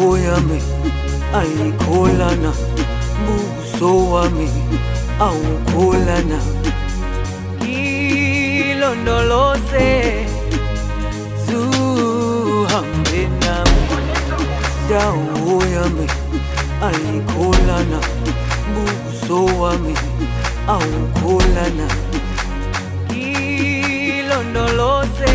dawo yami ayikholana buso wami awukholana ilondoloze zuhambe nami. Dawo yami ayikholana buso wami awukholana ilondoloze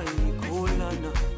ayikholana buso wami